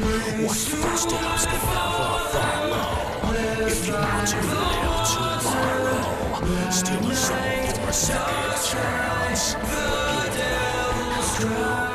Watch the footsteps that never follow. If you want to live tomorrow, steal a soul for a second chance. the devil's up.